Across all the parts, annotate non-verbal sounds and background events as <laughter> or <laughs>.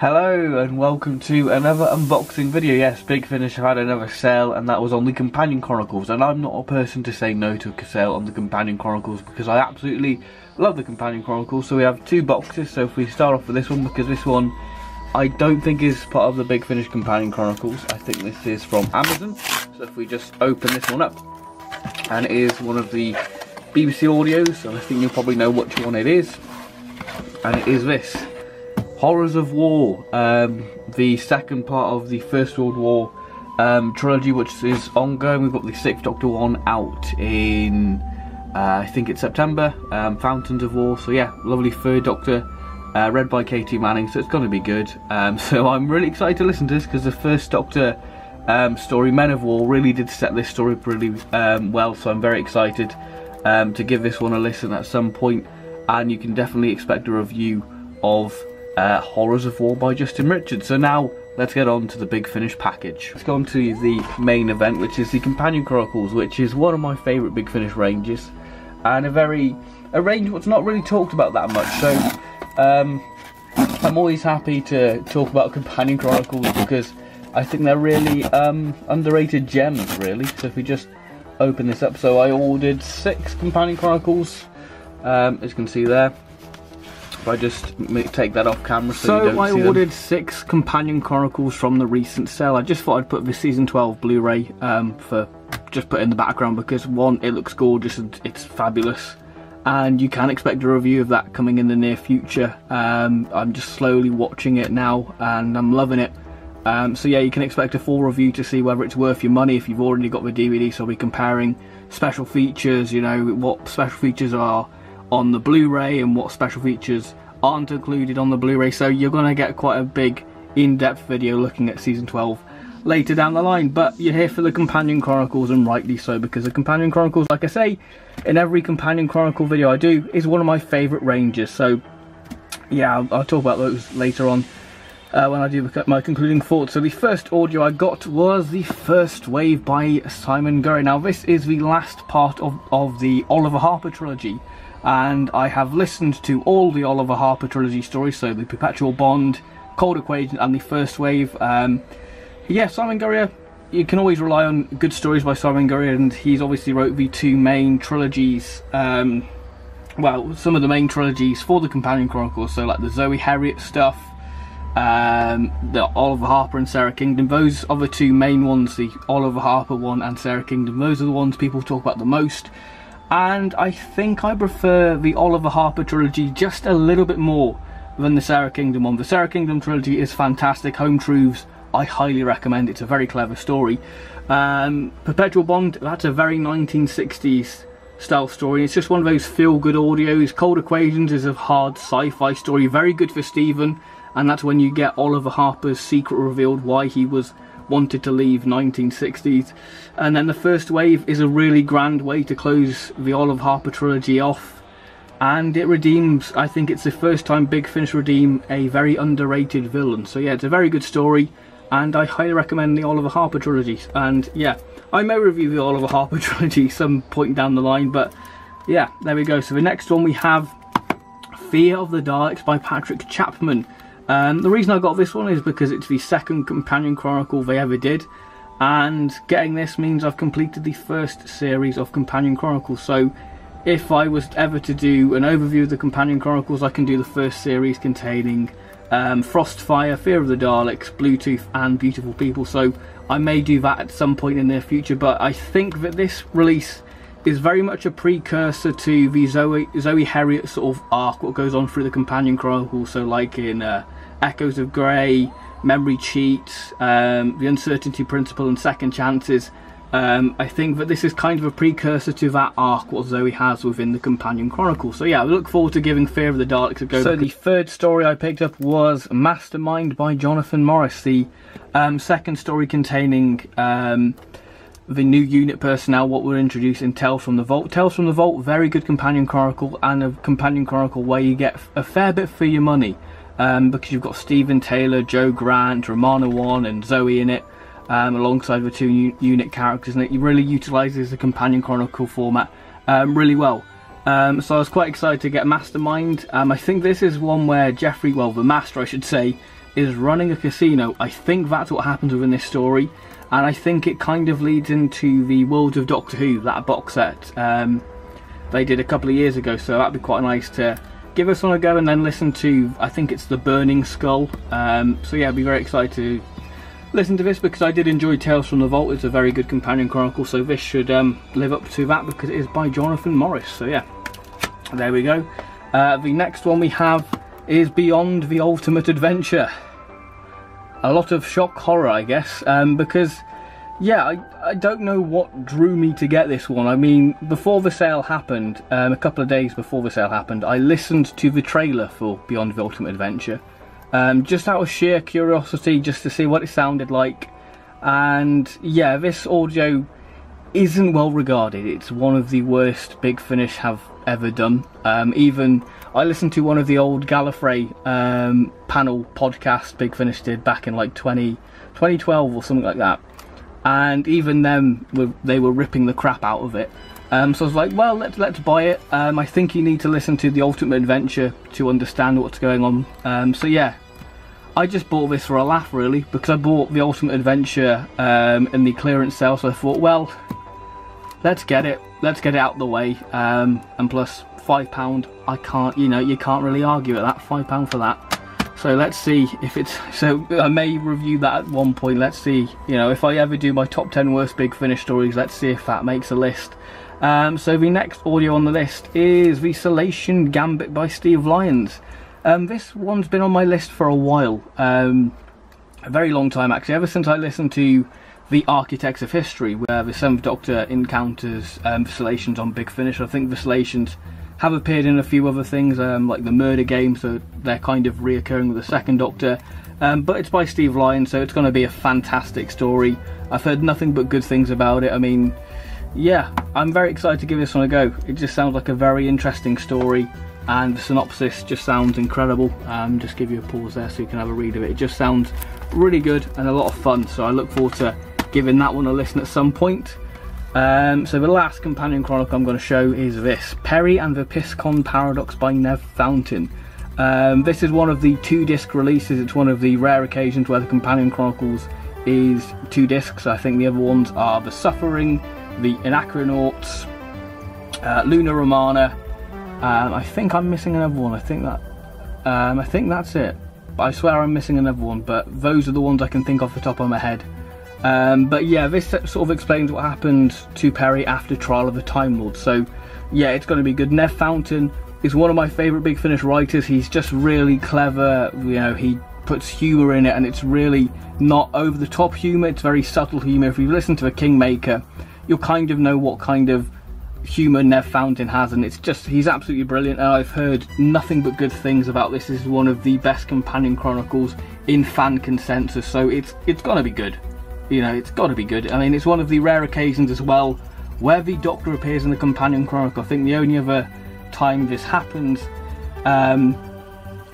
Hello and welcome to another unboxing video. Yes, Big Finish have had another sale and that was on the Companion Chronicles and I'm not a person to say no to a sale on the Companion Chronicles because I absolutely love the Companion Chronicles. So we have two boxes, so if we start off with this one because this one I don't think is part of the Big Finish Companion Chronicles. I think this is from Amazon. So if we just open this one up and it is one of the BBC audios so I think you'll probably know which one it is and it is this Horrors of War, um, the second part of the First World War um, trilogy, which is ongoing. We've got the Sixth Doctor one out in, uh, I think it's September, um, Fountains of War. So yeah, lovely Third Doctor, uh, read by Katie Manning, so it's going to be good. Um, <laughs> so I'm really excited to listen to this because the First Doctor um, story, Men of War, really did set this story really um, well. So I'm very excited to give this one a listen at some point, and you can definitely expect a review of uh, Horrors of War by Justin Richards. So now let's get on to the Big Finish package. Let's go on to the main event, which is the Companion Chronicles, which is one of my favourite Big Finish ranges, and a very a range what's not really talked about that much. So um, I'm always happy to talk about Companion Chronicles because I think they're really um, underrated gems, really. So if we just open this up, so I ordered six Companion Chronicles, um, as you can see there. I just take that off camera so, so I ordered them. six Companion Chronicles from the recent sale. I just thought I'd put the Season 12 Blu-ray um, for just put in the background because one, it looks gorgeous and it's fabulous. And you can expect a review of that coming in the near future. Um, I'm just slowly watching it now and I'm loving it. Um, so yeah, you can expect a full review to see whether it's worth your money if you've already got the DVD. So I'll be comparing special features, you know, what special features are on the Blu-ray and what special features aren't included on the Blu-ray so you're going to get quite a big in-depth video looking at season 12 later down the line but you're here for the companion chronicles and rightly so because the companion chronicles like I say in every companion chronicle video I do is one of my favourite ranges so yeah I'll, I'll, talk about those later on uh, when I do my concluding thoughts. So the first audio I got was the first wave by Simon Guerrier. Now this is the last part of, of the Oliver Harper trilogy and I have listened to all the Oliver Harper trilogy stories, so the Perpetual Bond, Cold Equation, and the First Wave. Um, yeah, Simon Guerrier, you can always rely on good stories by Simon Guerrier, and he's obviously wrote the two main trilogies. Um, well, some of the main trilogies for the Companion Chronicles, so like the Zoe Heriot stuff, um, the Oliver Harper and Sara Kingdom. Those are the two main ones, the Oliver Harper one and Sara Kingdom. Those are the ones people talk about the most and I think I prefer the Oliver Harper trilogy just a little bit more than the Sara Kingdom one. The Sara Kingdom trilogy is fantastic, Home Truths, I highly recommend, it's a very clever story. Um, Perpetual Bond, that's a very 1960s style story, it's just one of those feel-good audios. Cold Equations is a hard sci-fi story, very good for Steven, and that's when you get Oliver Harper's secret revealed why he was wanted to leave 1960s. And then the first wave is a really grand way to close the Oliver Harper trilogy off. And it redeems, I think it's the first time Big Finish redeem a very underrated villain. So yeah, it's a very good story. And I highly recommend the Oliver Harper trilogy. And yeah, I may review the Oliver Harper <laughs> trilogy some point down the line. But yeah, there we go. So the next one we have Fear of the Daleks by Patrick Chapman. Um, the reason I got this one is because it's the second companion chronicle they ever did and getting this means I've completed the first series of companion chronicles. So if I was ever to do an overview of the companion chronicles I can do the first series containing um, Frostfire, Fear of the Daleks, Blue Tooth and Beautiful People. So I may do that at some point in the future but I think that this release is very much a precursor to the Zoe, Zoe Heriot sort of arc what goes on through the companion chronicles so like in uh, Echoes of Grey, Memory Cheat, um, The Uncertainty Principle, and Second Chances. Um, I think that this is kind of a precursor to that arc what Zoe has within the Companion Chronicle. So yeah, I look forward to giving Fear of the Daleks a go. So the third story I picked up was Mastermind by Jonathan Morris, the um, second story containing um, the new UNIT personnel, what we're introducing, Tales from the Vault. Tales from the Vault, very good Companion Chronicle, and a Companion Chronicle where you get a fair bit for your money um, because you've got Steven Taylor, Jo Grant, Romana One, and Zoe in it, um, alongside the two UNIT characters, and it really utilises the companion chronicle format um, really well. Um, so I was quite excited to get Mastermind. Um, I think this is one where Geoffrey, well, the master, I should say, is running a casino. I think that's what happens within this story, and I think it kind of leads into the world of Doctor Who, that box set um, they did a couple of years ago. So that'd be quite nice to give us one a go and then listen to. I think it's the Burning Skull. Um, so yeah, I'd be very excited to listen to this because I did enjoy Tales from the Vault. It's a very good companion chronicle, so this should um, live up to that because it is by Jonathan Morris. So yeah, there we go. Uh, the next one we have is Beyond the Ultimate Adventure. A lot of shock horror, I guess, um, because yeah, I, I don't know what drew me to get this one. I mean, before the sale happened, um, a couple of days before the sale happened, I listened to the trailer for Beyond the Ultimate Adventure um, just out of sheer curiosity, just to see what it sounded like. And yeah, this audio isn't well regarded. It's one of the worst Big Finish have ever done. Um, even I listened to one of the old Gallifrey um, panel podcasts Big Finish did back in like 20, 2012 or something like that. And even them, they were ripping the crap out of it. Um, so I was like, well, let's let's buy it. Um, I think you need to listen to the Ultimate Adventure to understand what's going on. Um, so yeah, I just bought this for a laugh, really, because I bought the Ultimate Adventure um, in the clearance sale. So I thought, well, let's get it, let's get it out the way. Um, and plus, five pound, I can't, you know, you can't really argue at that. Five pound for that. So let's see if it's. So I may review that at one point. Let's see, you know, if I ever do my top ten worst Big Finish stories. Let's see if that makes a list. Um, so the next audio on the list is the Selachian Gambit by Steve Lyons. Um, this one's been on my list for a while, um, a very long time actually, ever since I listened to The Architects of History, where the Seventh Doctor encounters um, on Big Finish. I think the Selachians have appeared in a few other things, um, like the Murder Game, so they're kind of reoccurring with the Second Doctor. Um, but it's by Steve Lyons, so it's going to be a fantastic story. I've heard nothing but good things about it. I mean, yeah, I'm very excited to give this one a go. It just sounds like a very interesting story, and the synopsis just sounds incredible. Um, just give you a pause there so you can have a read of it. It just sounds really good and a lot of fun, so I look forward to giving that one a listen at some point. Um, so the last companion chronicle I'm going to show is this, Peri and the Piscon Paradox by Nev Fountain. Um, this is one of the two disc releases, it's one of the rare occasions where the companion chronicles is two discs. I think the other ones are The Suffering the Anachronauts, uh, Luna Romana. Um, I think I'm missing another one. I think that um, I think that's it. I swear I'm missing another one. But those are the ones I can think off the top of my head. Um, but yeah, this sort of explains what happened to Peri after Trial of the Time Lord. So yeah, it's going to be good. Nev Fountain is one of my favourite Big Finish writers. He's just really clever. You know, he puts humour in it, and it's really not over the top humour. It's very subtle humour. If you listen to a Kingmaker, you'll kind of know what kind of humour Nev Fountain has, and it's just he's absolutely brilliant. And I've heard nothing but good things about this. This is one of the best companion chronicles in fan consensus, so it's it's to be good. You know, it's got to be good. I mean, it's one of the rare occasions as well where the Doctor appears in the companion chronicle. I think the only other time this happens um,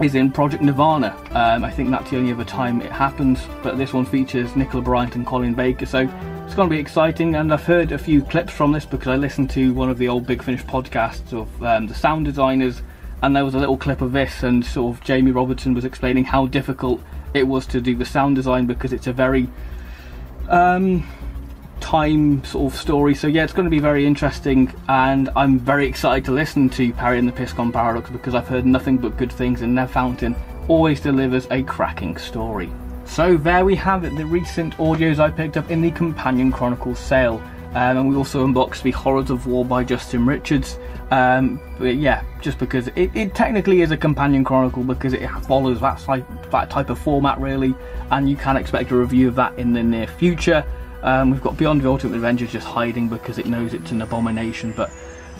is in Project Nirvana. Um, I think that's the only other time it happens, but this one features Nicola Bryant and Colin Baker, so it's going to be exciting, and I've heard a few clips from this because I listened to one of the old Big Finish podcasts of um, the sound designers, and there was a little clip of this, and sort of Jamie Robertson was explaining how difficult it was to do the sound design because it's a very um, time sort of story. So yeah, it's going to be very interesting, and I'm very excited to listen to Peri and the Piscon Paradox because I've heard nothing but good things, and Nev Fountain always delivers a cracking story. So there we have it, the recent audios I picked up in the Companion Chronicles sale. Um, and we also unboxed the Horrors of War by Justin Richards. Um, but yeah, just because it, it, technically is a companion chronicle because it follows that type, that type of format really, and you can expect a review of that in the near future. Um, we've got Beyond the Ultimate Adventure just hiding because it knows it's an abomination, but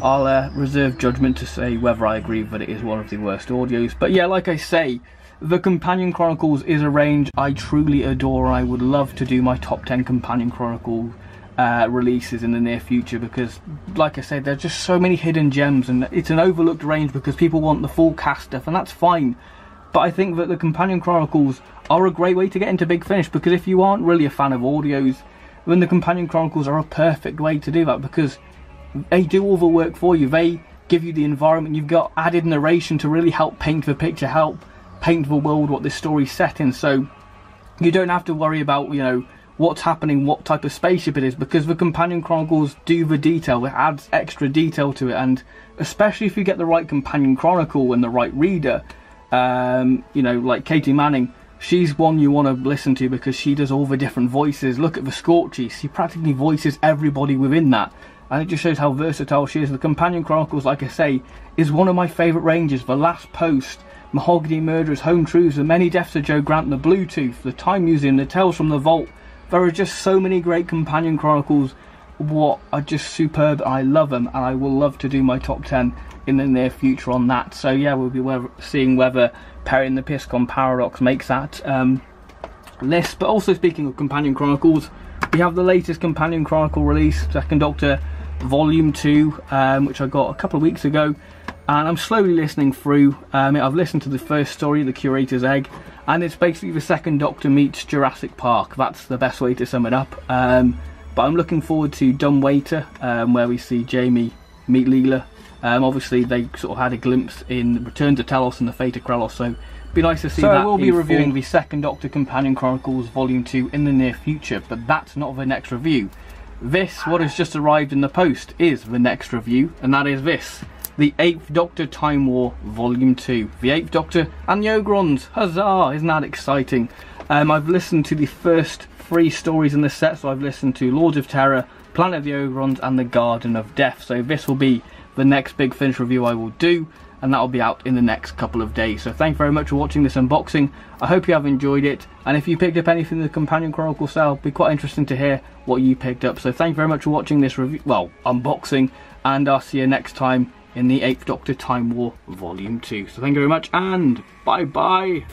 I'll uh, reserve judgment to say whether I agree that it is one of the worst audios. But yeah, like I say, the Companion Chronicles is a range I truly adore. I would love to do my top 10 Companion Chronicle uh, releases in the near future because, like I said, there's just so many hidden gems and it's an overlooked range because people want the full cast stuff and that's fine. But I think that the Companion Chronicles are a great way to get into Big Finish because if you aren't really a fan of audios, then the Companion Chronicles are a perfect way to do that because they do all the work for you. They give you the environment. You've got added narration to really help paint the picture, help paint the world what this story's set in. So you don't have to worry about, you know, what's happening, what type of spaceship it is, because the Companion Chronicles do the detail. It adds extra detail to it, and especially if you get the right Companion Chronicle and the right reader, um, you know, like Katie Manning, she's one you want to listen to because she does all the different voices. Look at the Scorchies; she practically voices everybody within that. And it just shows how versatile she is. The Companion Chronicles, like I say, is one of my favourite ranges. The Last Post, Mahogany Murderers, Home Truths, The Many Deaths of Jo Grant, The Blue Tooth, The Time Museum, The Tales from the Vault. There are just so many great Companion Chronicles what are just superb. I love them, and I will love to do my top 10 in the near future on that. So, yeah, we'll be seeing whether Peri and the Piscon Paradox makes that um, list. But also, speaking of Companion Chronicles, we have the latest Companion Chronicle release, Second Doctor Volume 2, um, which I got a couple of weeks ago. And I'm slowly listening through. Um, I've listened to the first story, The Curator's Egg, and it's basically the Second Doctor meets Jurassic Park. That's the best way to sum it up. Um, but I'm looking forward to Dumb Waiter, um, where we see Jamie meet Leela. Um, obviously, they sort of had a glimpse in Return to Telos and the Fate of Krelos, so it'd be nice to see that. so that. we'll be reviewing the Second Doctor Companion Chronicles Volume 2 in the near future, but that's not the next review. This, what has just arrived in the post, is the next review, and that is this. The 8th Doctor Time War Volume 2. The 8th Doctor and the Ogrons. Huzzah! Isn't that exciting? Um, I've listened to the first three stories in the set. So I've listened to Lords of Terror, Planet of the Ogrons, and The Garden of Death. So this will be the next Big Finish review I will do, and that will be out in the next couple of days. So thank you very much for watching this unboxing. I hope you have enjoyed it, and if you picked up anything in the Companion Chronicle sale, it'll be quite interesting to hear what you picked up. So thank you very much for watching this review, well, unboxing, and I'll see you next time in the 8th Doctor Time War Volume 2. So thank you very much, and bye bye.